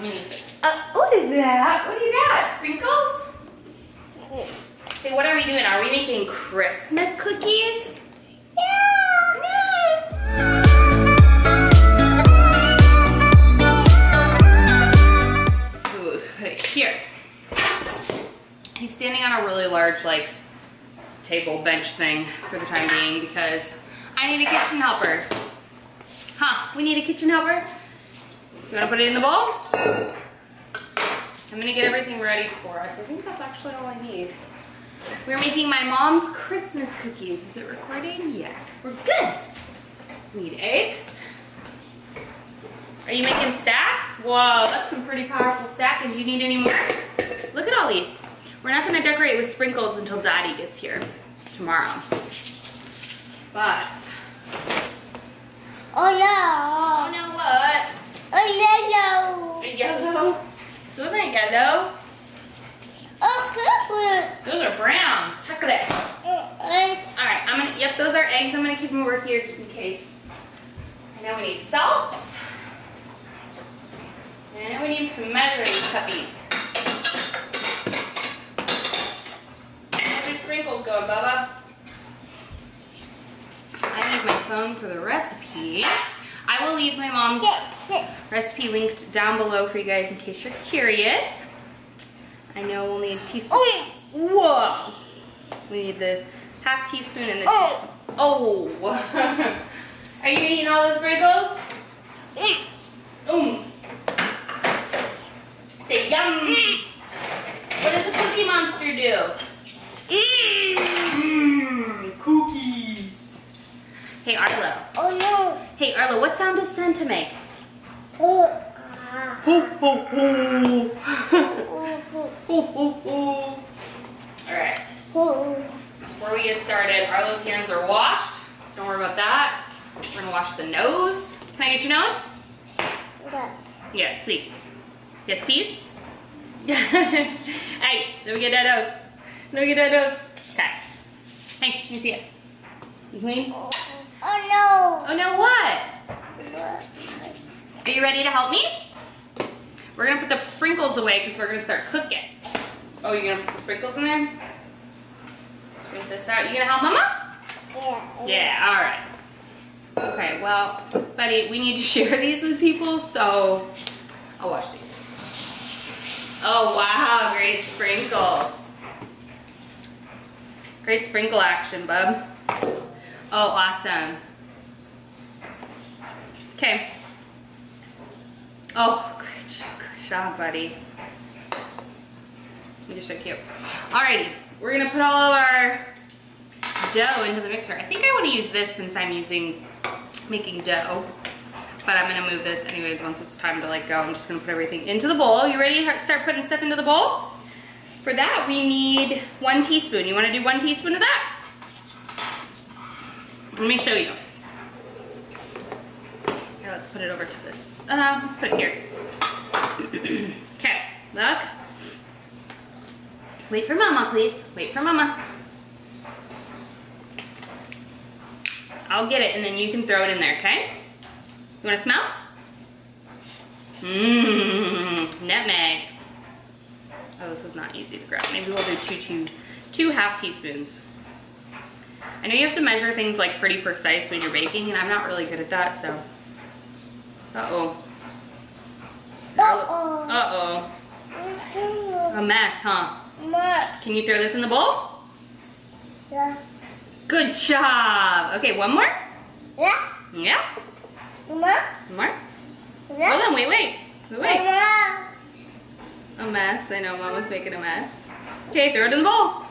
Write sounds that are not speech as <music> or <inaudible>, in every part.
Uh, what is that? What do you got? Sprinkles? Say, what are we doing? Are we making Christmas cookies? Ooh, put it here. He's standing on a really large, like, table bench thing for the time being because I need a kitchen helper. Huh, we need a kitchen helper? You wanna put it in the bowl? I'm gonna get everything ready for us. I think that's actually all I need. We're making my mom's Christmas cookies. Is it recording? Yes, we're good. We need eggs. Are you making stacks? Whoa, that's some pretty powerful stacking. Do you need any more? Look at all these. We're not gonna decorate with sprinkles until daddy gets here tomorrow. But, Oh no. oh no what? Oh yellow. A Yellow? Those aren't yellow. Oh chocolate. Those are brown. Chocolate. Oh, eggs. All right, I'm gonna, yep, those are eggs. I'm gonna keep them over here just in case. And then we need salt. And then we need some measuring cuppies. How's your sprinkles going, Bubba? I need my phone for the recipe. I will leave my mom's recipe linked down below for you guys in case you're curious. I know we'll need a teaspoon. Whoa! We need the half teaspoon and the Oh. Oh! <laughs> Are you eating all those sprinkles? Mm. Say yum! What does the Cookie Monster do? Mmm, cookies. Hey Arlo. Oh no. Hey Arlo, what sound does Santa make? Oh. Ah. Ho ho ho. Oh, <laughs> oh, ho ho ho. Alright, oh. before we get started, Arlo's hands are washed, so don't worry about that. We're gonna wash the nose. Can I get your nose? That. Yes, please. Yes, please. <laughs> hey, let me get that nose. Let me get that nose. Okay. Hey, let me see it. You clean? Oh. Oh no. Oh no, what? Are you ready to help me? We're gonna put the sprinkles away because we're gonna start cooking. Oh, you're gonna put the sprinkles in there? Sprinkle this out. You gonna help mama? Yeah. Yeah, all right. Okay, well, buddy, we need to <laughs> share these with people, so I'll wash these. Oh, wow, great sprinkles. Great sprinkle action, bub. Oh, awesome. Okay. Oh, good, job, buddy. You're so cute. Alrighty, we're gonna put all of our dough into the mixer. I think I wanna use this since I'm using, making dough. But I'm gonna move this anyways once it's time to like go. I'm just gonna put everything into the bowl. You ready to start putting stuff into the bowl? For that, we need one teaspoon. You wanna do one teaspoon of that? Let me show you. Here, let's put it over to this. Uh, let's put it here. <clears throat> okay, look. Wait for mama, please. Wait for mama. I'll get it and then you can throw it in there, okay? You wanna smell? Mmm, nutmeg. Oh, this is not easy to grab. Maybe we'll do two, two, two half teaspoons. I know you have to measure things like pretty precise when you're baking and I'm not really good at that, so. Uh-oh. Uh-oh. Uh-oh. A mess, huh? Can you throw this in the bowl? Yeah. Good job. Okay, one more? Yeah. Yeah? One more? Hold on, wait, wait. Wait, wait. A mess. I know Mama's making a mess. Okay, throw it in the bowl.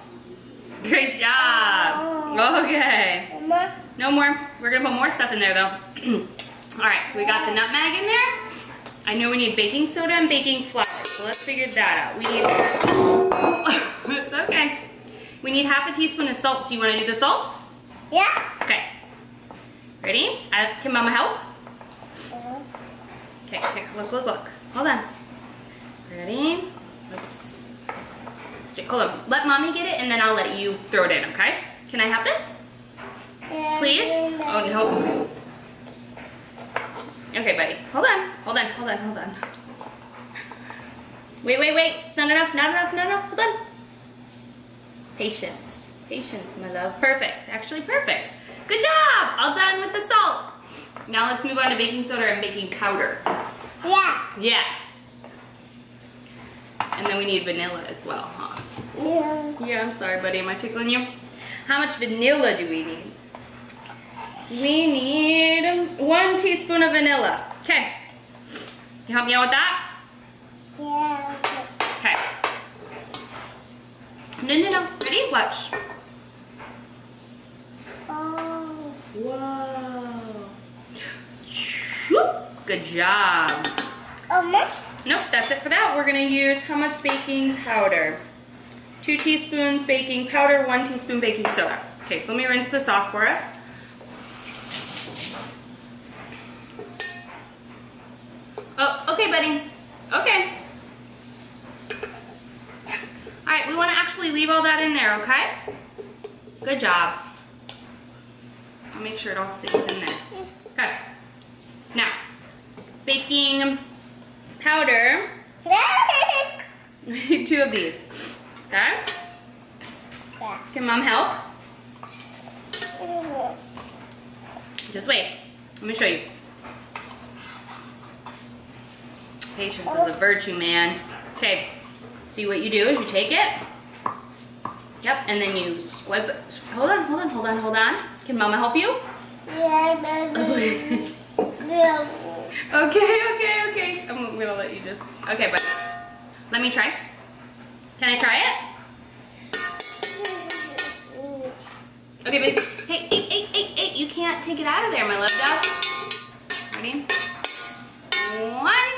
Great job. Okay. No more. We're gonna put more stuff in there though. <clears throat> All right, so we got the nutmeg in there. I know we need baking soda and baking flour, so let's figure that out. We need, <coughs> it's okay. We need half a teaspoon of salt. Do you wanna do the salt? Yeah. Okay. Ready? Uh, can Mama help? Okay, here, look, look, look. Hold on. Ready? Let's, hold on. Let mommy get it and then I'll let you throw it in, okay? Can I have this? Please? Oh, no. Okay, buddy. Hold on, hold on, hold on, hold on. Wait, wait, wait. It's not enough, not enough, not enough. Hold on. Patience. Patience, my love. Perfect. Actually, perfect. Good job. All done with the salt. Now let's move on to baking soda and baking powder. Yeah. Yeah. And then we need vanilla as well, huh? Yeah. Yeah, I'm sorry, buddy. Am I tickling you? How much vanilla do we need? We need one teaspoon of vanilla. Okay. You help me out with that? Yeah. Okay. No, no, no. Ready? Watch. Oh. Whoa. Good job. Oh, Mom. Nope, that's it for that. We're gonna use how much baking powder? Two teaspoons baking powder, one teaspoon baking soda. Okay, so let me rinse this off for us. Oh, okay, buddy. Okay. All right, we wanna actually leave all that in there, okay? Good job. I'll make sure it all stays in there. Okay. Now, baking powder. <laughs> <laughs> Two of these. Okay? Yeah. Can mom help? Mm-hmm. Just wait. Let me show you. Patience is a oh. virtue, man. Okay. See what you do is you take it. Yep, and then you swipe it. Hold on, hold on, hold on, hold on. Can mama help you? Yeah, baby. <laughs> Okay, okay, okay. I'm gonna let you just. Okay, but let me try. Can I try it? Okay, baby. Hey, hey, hey, hey, hey, you can't take it out of there, my love dove. Ready? One,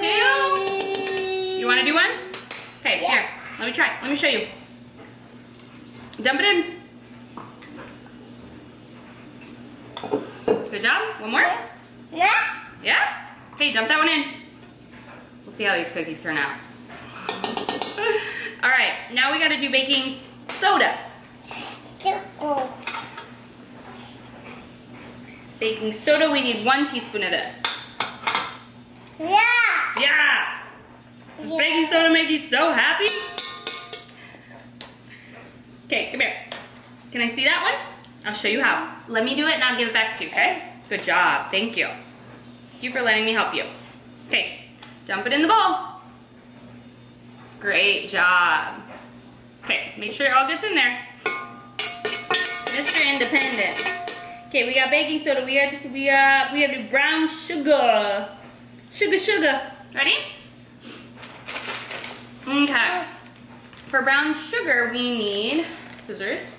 Two. You want to do one? Okay, Yeah. here. Let me try. Let me show you. Dump it in. Good job. One more. Yeah. Yeah? Hey, dump that one in. We'll see how these cookies turn out. All right, now we gotta do baking soda. Baking soda, we need one teaspoon of this. Yeah. Yeah! Does baking soda make you so happy? Okay, come here. Can I see that one? I'll show you how. Let me do it and I'll give it back to you, okay? Good job, thank you. Thank you for letting me help you. Okay, dump it in the bowl. Great job. Okay, make sure it all gets in there. Mr. Independent. Okay, we got baking soda. We got we got we have the brown sugar. Sugar, sugar. Ready? Okay. For brown sugar, we need scissors.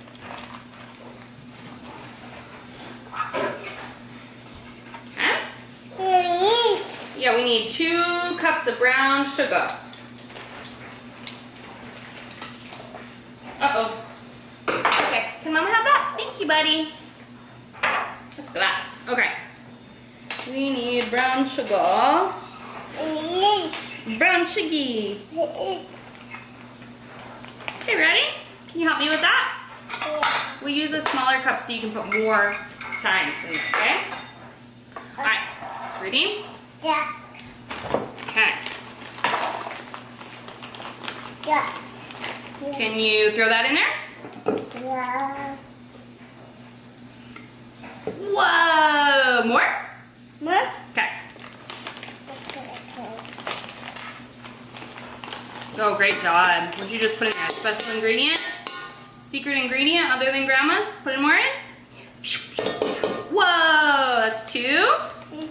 Okay. Yeah, we need two cups of brown sugar. Uh-oh. Okay, can mama have that? Thank you, buddy. That's glass. Okay. We need brown sugar. Brown sugar. Okay, ready? Can you help me with that? Yeah. We use a smaller cup so you can put more times in there, okay? Alright, ready? Yeah. Okay. Yeah. Can you throw that in there? Yeah. Whoa! More? Mom. Okay. Oh, great job. Would you just put in that special ingredient? Secret ingredient other than grandma's? Put in more in? Whoa! That's two. <laughs>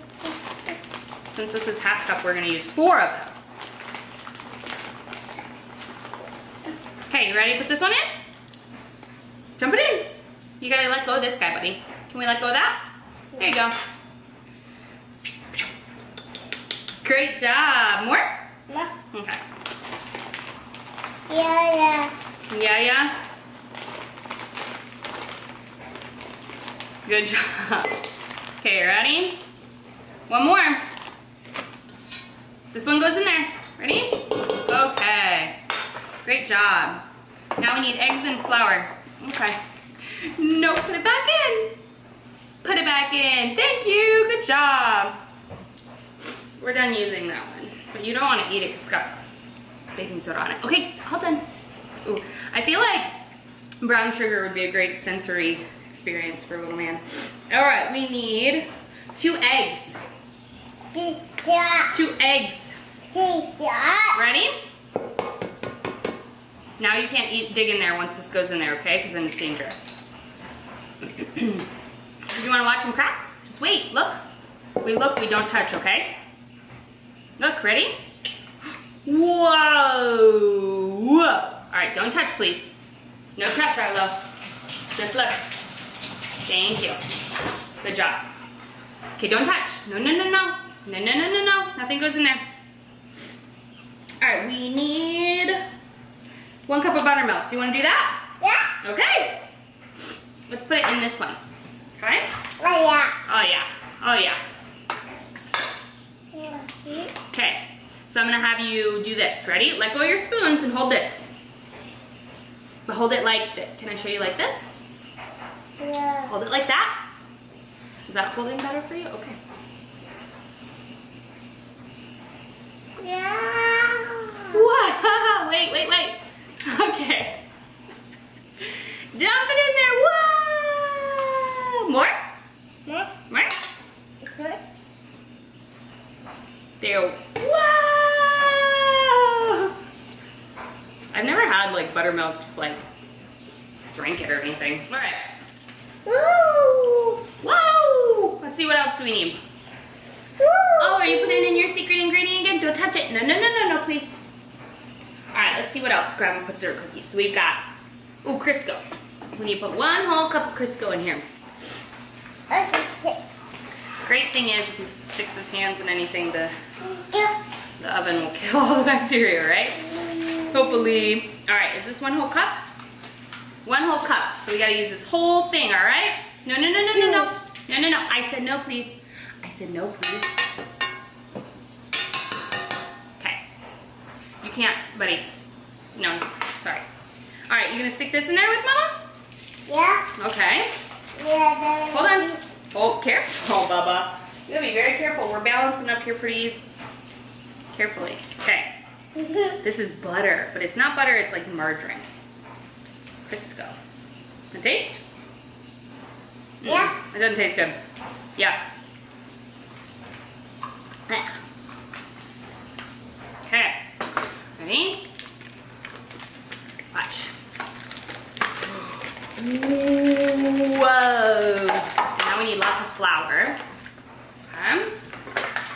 Since this is half cup, we're gonna use four of them. Okay, you ready to put this one in? Jump it in. You gotta let go of this guy, buddy. Can we let go of that? There you go. Great job. More? Okay. Yeah, yeah. Yeah, yeah. Good job. Okay, ready? One more. This one goes in there. Ready? Okay. Great job. Now we need eggs and flour. Okay. No, put it back in. Put it back in. Thank you. Good job. we're done using that one. But you don't want to eat it because it's got baking soda on it. Okay, all done. Ooh, I feel like brown sugar would be a great sensory experience for a little man. All right, we need two eggs. Two eggs. Ready? Now you can't eat, dig in there once this goes in there, okay? Because then it's dangerous. <clears throat> if you want to watch them crack, just wait. Look. We look, we don't touch, okay? Look, ready? Whoa! Whoa! All right, don't touch, please. No touch, Arlo. Just look. Thank you. Good job. Okay, don't touch. No, no, no, no. No, no, no, no, no. Nothing goes in there. All right, we need one cup of buttermilk. Do you want to do that? Yeah. Okay. Let's put it in this one. Okay? Oh yeah. Oh, yeah. Oh, yeah. Okay. So I'm gonna have you do this. Ready? Let go of your spoons and hold this. But hold it like, th- can I show you like this? Yeah. Hold it like that. Is that holding better for you? Okay. Yeah. Wow! <laughs> Wait, wait, wait. <laughs> Okay. Dump it in there. Whoa! More? Huh? More? Okay. There. Whoa! I've never had like buttermilk just like drink it or anything. All right. Woo. Whoa! Let's see what else do we need. Woo. Oh, are you putting in your secret ingredient again? Don't touch it. No, no, no, no, no, please. Right, let's see what else Grandma puts her cookies. So we've got, ooh, Crisco. We need to put one whole cup of Crisco in here. Great thing is if he sticks his hands in anything, the, the oven will kill all the <laughs> bacteria, right? Hopefully. All right, is this one whole cup? One whole cup. So we gotta use this whole thing, all right? No, no, no, no, no, no. No, no, no. I said no, please. I said no, please. Okay. You can't, buddy. No, sorry. All right, you gonna stick this in there with Mama? Yeah. Okay. Yeah. Hold on. Oh, careful, <laughs> Bubba. You gotta be very careful. We're balancing up here pretty carefully. Okay. <laughs> This is butter, but it's not butter, it's like margarine. Crisco. The taste? Mm, Yeah. It doesn't taste good. Yeah. Okay. Ready? Watch. Whoa. And now we need lots of flour. Okay.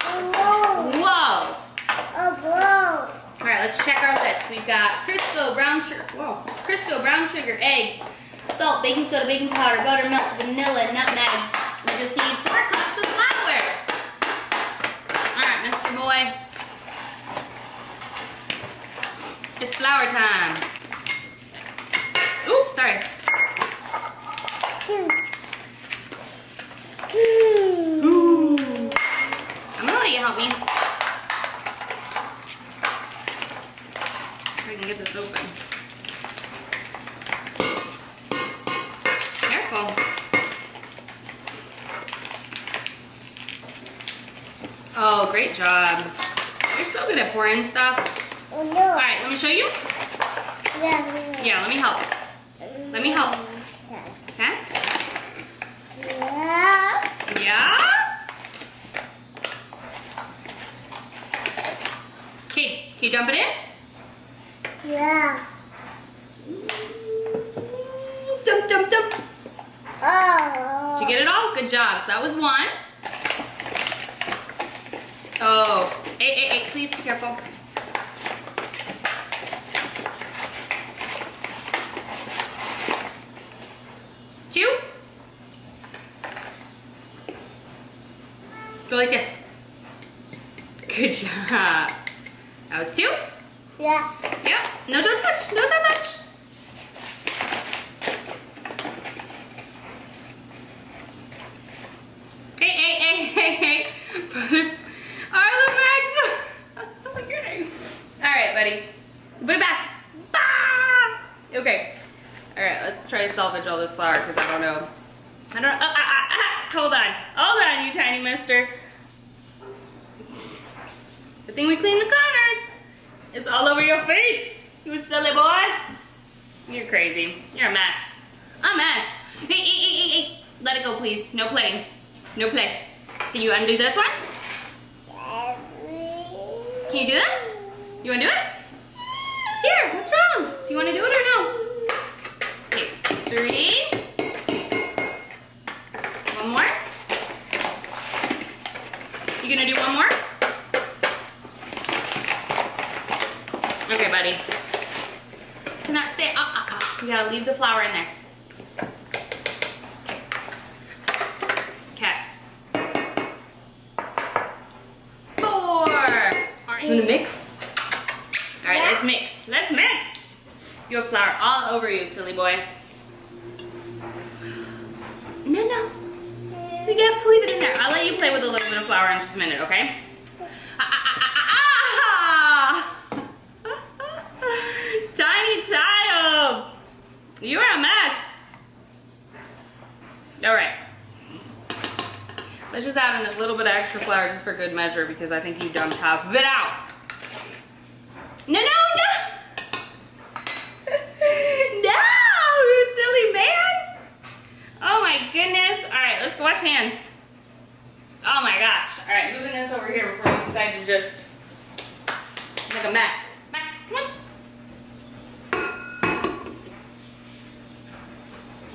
Oh, Whoa. oh, bro. All right, let's check our list. We've got Crisco, brown sugar, whoa, Crisco, brown sugar, eggs, baking powder, buttermilk, vanilla, nutmeg. We just need four cups of flour. All right, Mr. Boy. It's flour time. Oops, sorry. Two. Two. Ooh. I'm gonna let you help me. If I can get this open. Careful. Oh, great job. You're so good at pouring stuff. Oh, no. right, let me show you. Yeah. Yeah, let me help. Let me help. Okay? Yeah. Yeah? Okay, can you dump it in? Yeah. Dump, dump, dump. Oh. Did you get it all? Good job. So that was one. Oh, hey, hey, hey, please be careful. Two. Go like this. Good job. That was two. Yeah. Yeah. No, don't touch. No, don't touch. Hey, hey, hey, hey, <laughs> it. Arlo Max. <laughs> okay. All right, buddy. Put it back. Ah! Okay. All right, let's try to salvage all this flour because I don't know. I don't know. Ah, ah, ah. Hold on. Hold on, you tiny mister. Good thing we cleaned the corners. It's all over your face, you silly boy. You're crazy. You're a mess. A mess. Hey, hey, hey, hey, hey. Let it go, please. No playing. No play. Can you undo this one? Can you do this? You wanna do it? Here, what's wrong? Do you wanna do it or no? Okay, three. One more. You gonna do one more? Okay, buddy. Cannot stay, ah, ah, ah. You gotta leave the flour in there. Okay. Four. All right. You wanna mix? All right, let's mix. Let's mix. You have flour all over you, silly boy. No, no. You have to leave it in there. I'll let you play with a little bit of flour in just a minute, okay? Ah. <laughs> Tiny child. You are a mess. All right. Let's just add in a little bit of extra flour just for good measure because I think you've done half of it out. No, no, no! no, you silly man! Oh my goodness. All right, let's go wash hands. Oh my gosh. All right, moving this over here before you decide to just make a mess. Max, come on.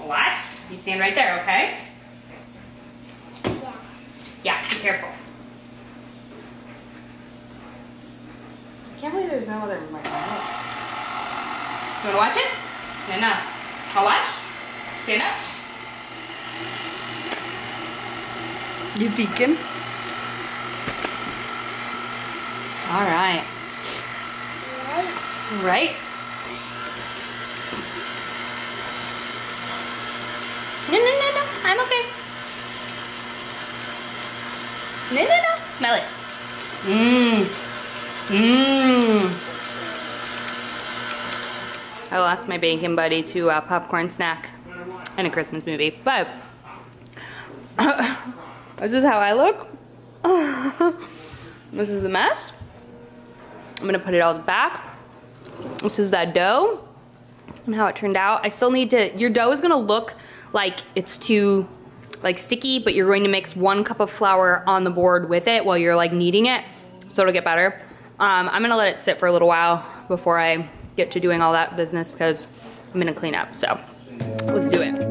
Watch. You stand right there, okay? Yeah, Yeah, be careful. I can't believe there's no other light. You wanna watch it? No, no. I'll watch. Stand up. You peeking? All right. Right. No, no, no, no. I'm okay. No, no, no. Smell it. Mmm. Mmm. I lost my bacon buddy to a popcorn snack and a Christmas movie, but this is how I look. <laughs> this is a mess. I'm gonna put it all back. This is that dough and how it turned out. I still need to, your dough is gonna look like it's too like sticky, but you're going to mix one cup of flour on the board with it while you're like kneading it, so it'll get better. Um, I'm gonna let it sit for a little while before I get to doing all that business because I'm gonna clean up, so let's do it.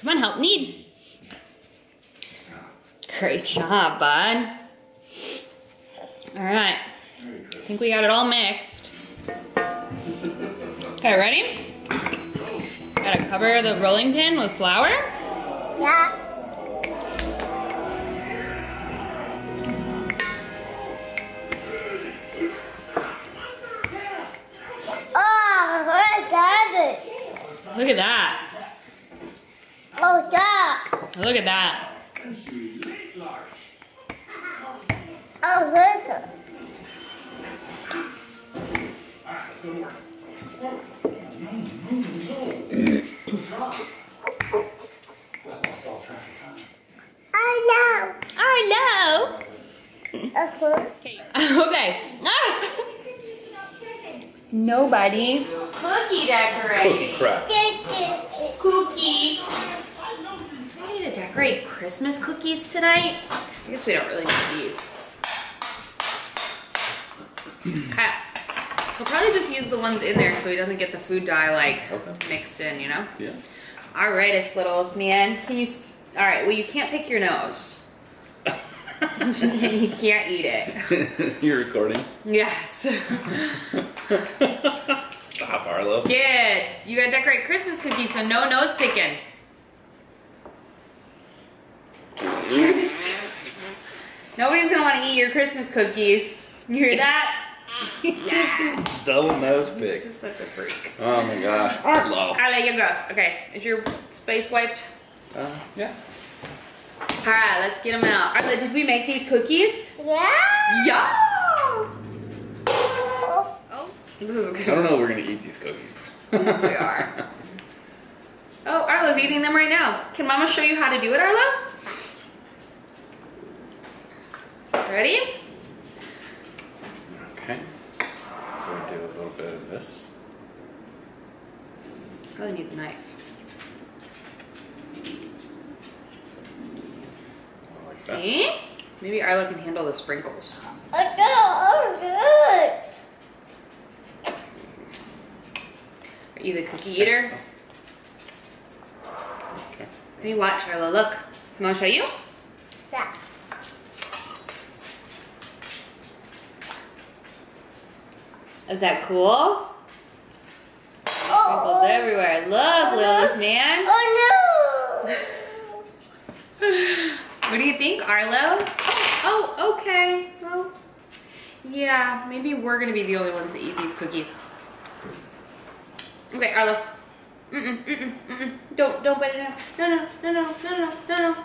Come on, help knead. Great job, bud. All right, I think we got it all mixed. Okay, ready? Gotta cover the rolling pin with flour. Yeah. Oh, I got it. Look at that. Oh, stop. Look at that. Oh, listen. I I know. I know. Uh-huh. Okay. okay. <laughs> Ah. Nobody. Cookie decorating. Cookie. Ready to decorate Christmas cookies tonight? I guess we don't really need these. Okay. We'll probably just use the ones in there so he doesn't get the food dye like Okay. mixed in, you know? Yeah. All right, it's littles, man. Can you? All right. Well, you can't pick your nose. <laughs> you can't eat it. <laughs> You're recording. Yes. <laughs> Stop, Arlo. Good. You gotta decorate Christmas cookies, so no nose picking. <laughs> Nobody's gonna want to eat your Christmas cookies. You hear that? <laughs> yeah. Double nose He's pick. just such a freak. Oh my gosh. Arlo. Alright, you go. Okay, is your space wiped? Uh, yeah. All right, let's get them out. Arla, did we make these cookies? Yeah. Yeah. Oh, Oh. I don't know if we're gonna eat these cookies. Yes, we are. <laughs> Oh, Arla's eating them right now. Can Mama show you how to do it, Arla? Ready? Okay. So we do a little bit of this. I really need the knife. Like that. See? Maybe Arla can handle the sprinkles. I got oh, good. Are you the cookie eater? Okay. Let me watch, Arla. Look. Can I show you? Yeah. Is that cool? Sprinkles Oh, oh. everywhere. Look, Lily's oh. man. Oh no. <laughs> What do you think, Arlo? Oh, oh, okay. Well, yeah, maybe we're gonna be the only ones that eat these cookies. Okay, Arlo. Mm-mm, mm-mm, mm-mm. Don't, don't bite it down. No, no, no, no, no, no, no, no.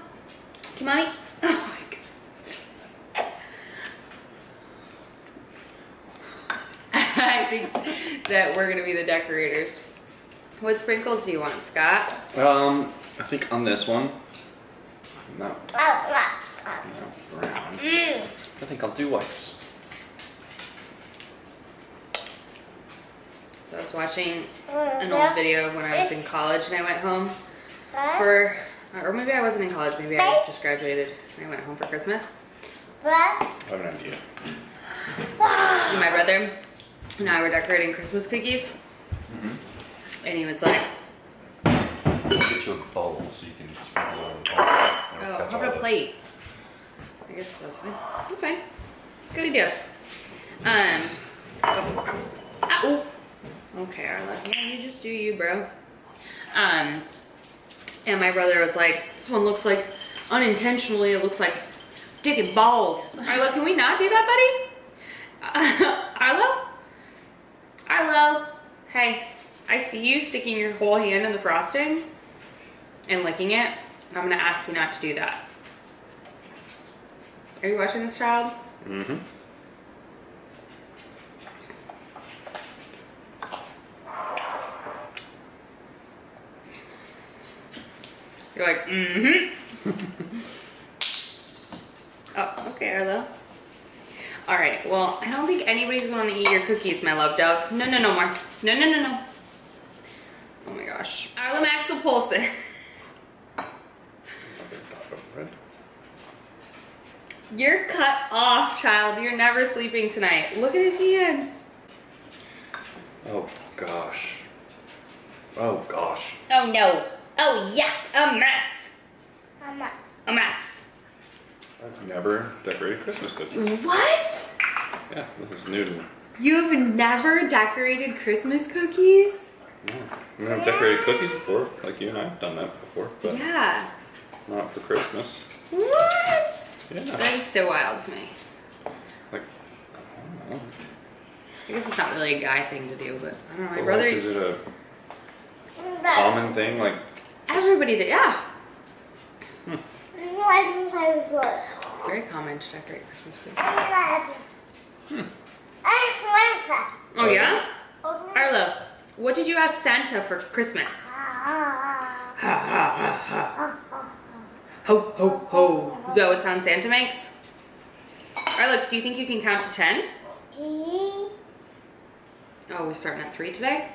Can mommy? Oh my god. <laughs> I think that we're gonna be the decorators. What sprinkles do you want, Scott? Um, I think on this one. No, no, brown. Mm. I think I'll do whites. So I was watching an old video when I was in college and I went home for, or maybe I wasn't in college, maybe I just graduated and I went home for Christmas. What? I have an idea. My brother and I were decorating Christmas cookies and he was like, Get you a bowl so you can sprinkle it on the bowl. oh, how about a plate? I guess that's fine. That's fine. Good idea. Um, oh, ah, oh. Okay, Arla, yeah, you just do you, bro. Um, and my brother was like, this one looks like, unintentionally, it looks like dick and balls. Arlo, can we not do that, buddy? <laughs> Arlo? Arlo? Hey, I see you sticking your whole hand in the frosting and licking it. I'm gonna ask you not to do that. Are you watching this, child? Mm-hmm. You're like, mm-hmm. <laughs> oh, okay, Arlo. All right, well, I don't think anybody's gonna eat your cookies, my love dove. No, no, no more. No, no, no, no. Oh my gosh. Arlo Maxwell Polson. You're cut off, child. You're never sleeping tonight. Look at his hands. Oh gosh. Oh gosh. Oh no. Oh yeah, a mess. A mess. A mess. I've never decorated Christmas cookies. What? Yeah, this is new to me. You have never decorated Christmas cookies? No. I mean, I've decorated cookies before, like you and I have done that before, but Yeah. not for Christmas. What? Yeah. That is so wild to me. Like, I don't know. I guess it's not really a guy thing to do, but I don't know. My But, brother, like, is it a common thing? Like, everybody did, yeah. Like my foot. Very common to decorate Christmas cookies. hmm. Oh yeah? Arlo, what did you ask Santa for Christmas? Ha ha ha ha. Ho ho ho. Is that what sound Santa makes? Arlo, do you think you can count to ten? Oh, we're starting at three today?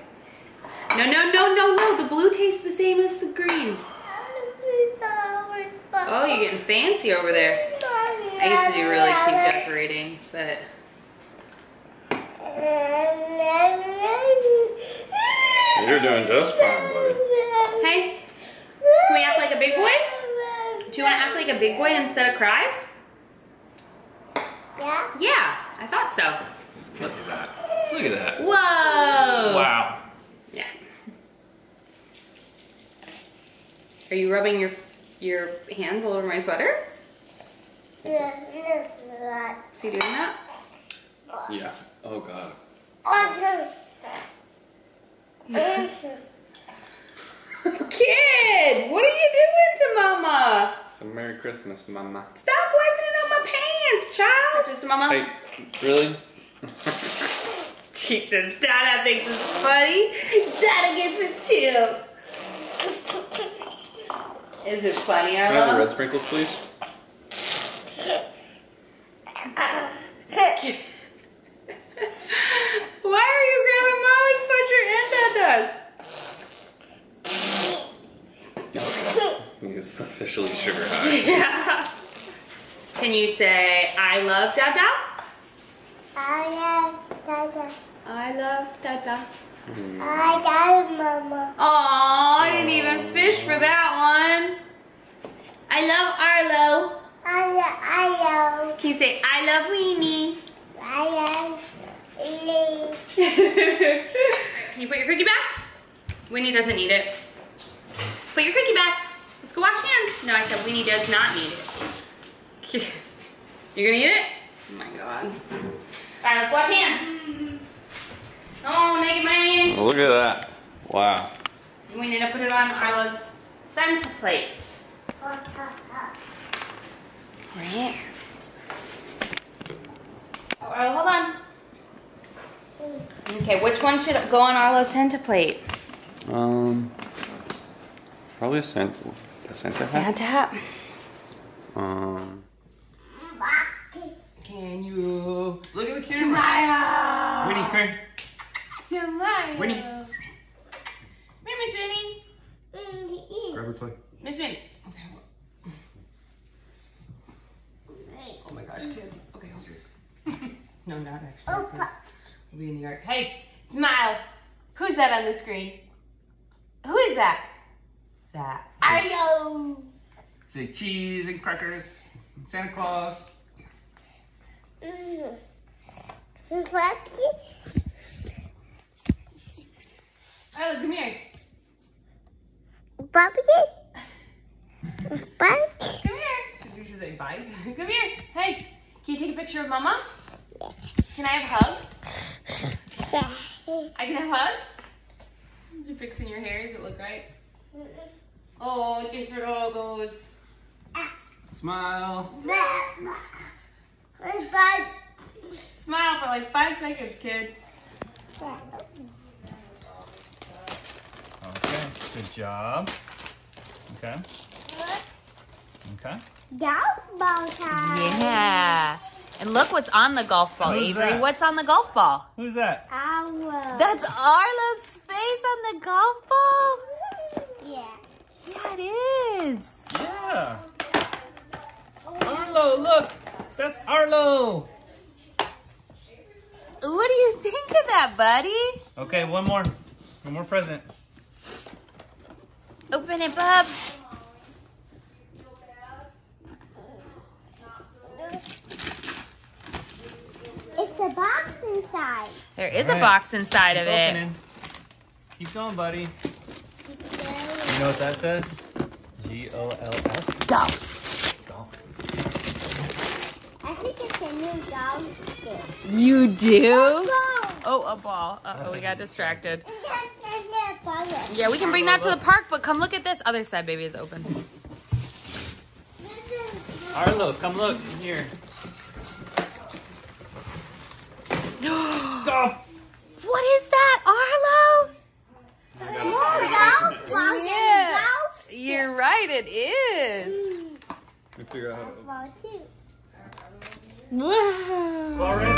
No, no, no, no, no. The blue tastes the same as the green. Oh, you're getting fancy over there. I used to do really cute decorating, but You're doing just fine, buddy. hey, can we act like a big boy? Do you want to act like a big boy instead of cries? Yeah. Yeah, I thought so. Look at that. Look at that. Whoa! Wow. Yeah. Are you rubbing your your hands all over my sweater? Yeah. Is he doing that? Yeah. Oh god. <laughs> Kid, what are you doing to Mama? So Merry Christmas, Mama. Stop wiping it on my pants, child. Just mama. Hey, really? <laughs> Jesus, Dada thinks it's funny. Dada gets it too. Is it funny, Can I have the red sprinkles, please? Why are you grabbing Mama's sweatshirt and Dada's? He's officially sugar high. Yeah. Can you say, I love Dada? I got Dada. I love Dada. I got it, Mama. Aw, I didn't even fish for that one. I love Arlo. I got I Can you say, I love Weenie? I got Lee. <laughs> Can you put your cookie back? Winnie doesn't need it. Put your cookie back. Let's go wash hands. No, I said Winnie does not need it. <laughs> You're gonna eat it? Oh my god. Alright, let's wash hands. Oh, naked man. Look at that. Wow. We need to put it on Arlo's center plate. Right. Oh, Arlo, hold on. Okay, which one should go on Arlo's center plate? Um, probably a Santa, a Santa hat. Santa hat. Um, Can you look at the camera? Smile. Winnie, come here. Smile. Winnie. Uh, come here, Miss Winnie. Grab her toy. Miss Winnie. Okay. Oh my gosh, kid. Okay, okay. <laughs> no, not actually. Oh, We'll be in the yard. Hey, smile. Who's that on the screen? Who is that? That. Ayo. Say cheese and crackers. Santa Claus. Arlo, come here. Bobby? Bobby? Come here. Did you just say bye? <laughs> Come here. Hey, can you take a picture of Mama? Can I have hugs? I can have hugs? You're fixing your hair? Does it look right? Oh, it's just for doggos. Smile. Smile for like five seconds, kid. Okay, good job. Okay, okay. Golf ball time. Yeah. And look what's on the golf ball, Who's Avery. that? What's on the golf ball? Who's that? Owl. That's Arlo's face on the golf ball? Yeah. Yeah, it is. Yeah. Arlo, look. That's Arlo. What do you think of that, buddy? Okay, one more. One more present. Open it, bub. It's a box inside. There is Alright. a box inside Keep of it. Keep going, buddy. You know what that says? G O L F. Golf. Golf. I think it's a new golf stick. You do? Go! Oh, a ball. Uh oh, we got distracted. There's. Yeah, we can bring that to the park, but come look at this. Other side, baby, is open. Arlo, come look here. <gasps> Golf. What is that, Arlo? More golf Yeah. golf You're right, it is. we figure out how to. Wow. All right.